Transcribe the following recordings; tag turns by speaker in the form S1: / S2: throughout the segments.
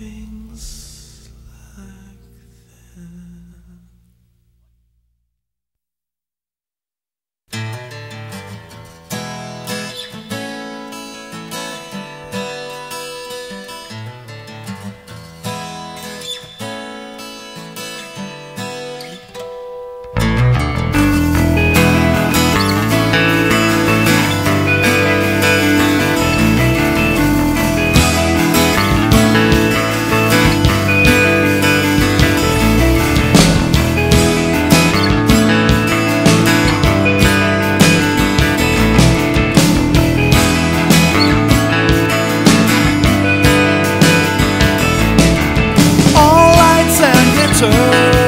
S1: everything turn.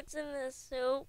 S1: What's in the
S2: soup.